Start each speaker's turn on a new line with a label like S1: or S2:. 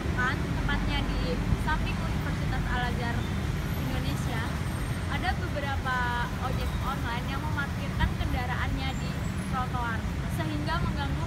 S1: Tempatnya tepatnya di samping Universitas Al-Azhar Indonesia, ada beberapa ojek online yang memarkirkan kendaraannya di trotoar, sehingga mengganggu